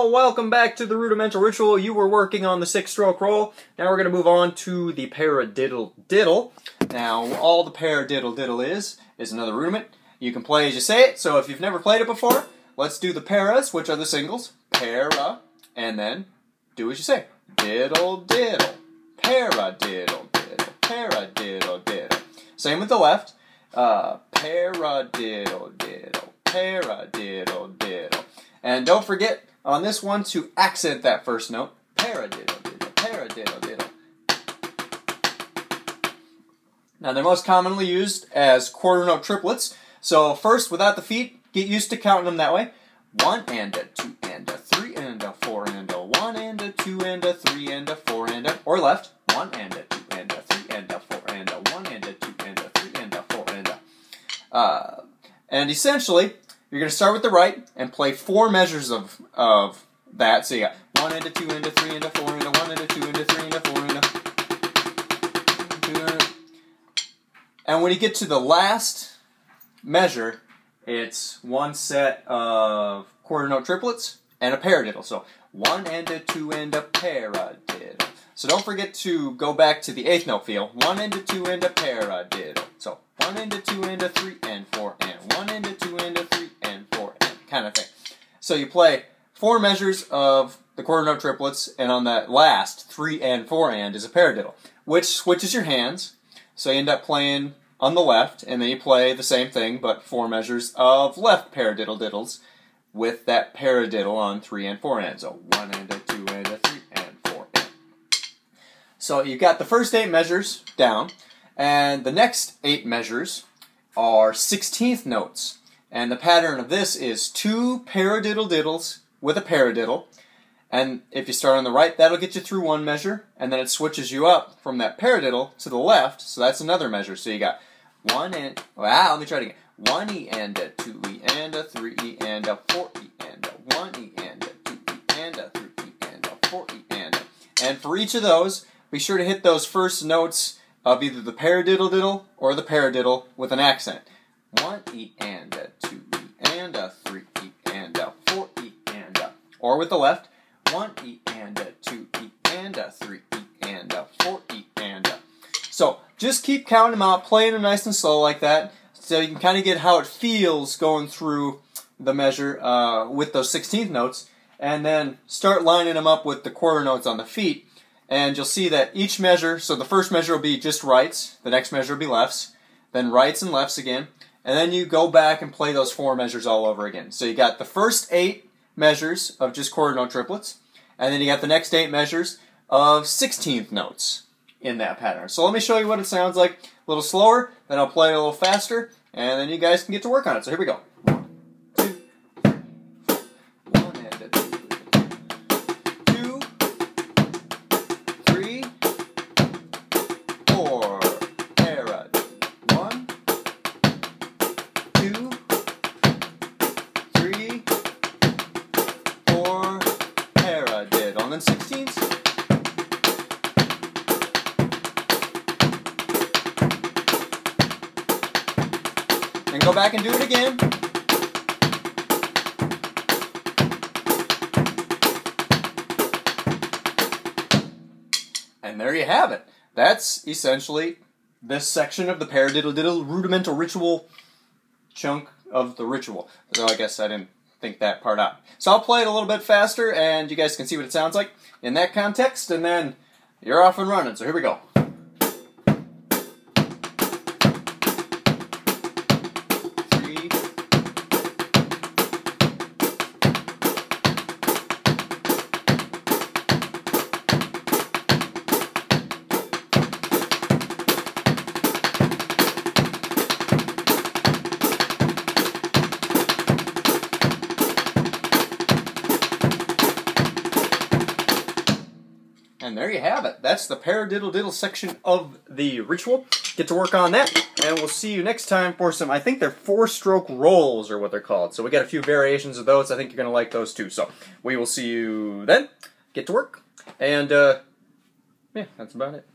all, welcome back to the Rudimental Ritual. You were working on the six-stroke roll. Now we're going to move on to the paradiddle diddle. Diddle. Now, all the paradiddle diddle is, is another rudiment. You can play as you say it, so if you've never played it before, let's do the paras, which are the singles. Para, and then do as you say. Diddle diddle, paradiddle diddle, paradiddle diddle. Same with the left. Uh, paradiddle diddle, paradiddle diddle. And don't forget on this one to accent that first note. Paradiddle diddle, paradiddle diddle. Now they're most commonly used as quarter note triplets. So first, without the feet, get used to counting them that way. One and a two and a three and a four and a one and a two and a three and a four and a or left. One and a two and a three and a four and a one and a two and a three and a four and a. Uh, and essentially, you're going to start with the right and play four measures of, of that. So you got one a two a three a four and a one a two a three a four and a. And when you get to the last measure, it's one set of quarter note triplets and a paradiddle. So one and a two and a paradiddle. So don't forget to go back to the eighth note feel. One and a two and a paradiddle. So one and a two and a three and four and one and a two and a three kind of thing. So you play four measures of the quarter note triplets, and on that last, three and four and is a paradiddle, which switches your hands. So you end up playing on the left, and then you play the same thing, but four measures of left paradiddle diddles with that paradiddle on three and four and. So one and a two and a three and four and. So you've got the first eight measures down, and the next eight measures are sixteenth notes. And the pattern of this is two paradiddle diddles with a paradiddle. And if you start on the right, that'll get you through one measure, and then it switches you up from that paradiddle to the left, so that's another measure. So you got one and wow, let me try it again. One E and a two E and a three E and a four E and a one E and a two E and a three E and a four E and a and for each of those, be sure to hit those first notes of either the paradiddle diddle or the paradiddle with an accent. One E and a two E and a 3E and a 4E and a, or with the left, 1E and a 2E and a 3E and a 4E and a. So just keep counting them out, playing them nice and slow like that, so you can kind of get how it feels going through the measure uh, with those 16th notes, and then start lining them up with the quarter notes on the feet, and you'll see that each measure, so the first measure will be just rights, the next measure will be lefts, then rights and lefts again, and then you go back and play those four measures all over again. So you got the first eight measures of just quarter note triplets, and then you got the next eight measures of 16th notes in that pattern. So let me show you what it sounds like a little slower, then I'll play a little faster, and then you guys can get to work on it. So here we go. And sixteenths. And go back and do it again. And there you have it. That's essentially this section of the paradiddle diddle rudimental ritual chunk of the ritual. So I guess I didn't think that part out. So I'll play it a little bit faster, and you guys can see what it sounds like in that context, and then you're off and running. So here we go. And there you have it. That's the paradiddle diddle section of the ritual. Get to work on that, and we'll see you next time for some, I think they're four-stroke rolls are what they're called. So we got a few variations of those. I think you're going to like those too. So we will see you then. Get to work. And, uh, yeah, that's about it.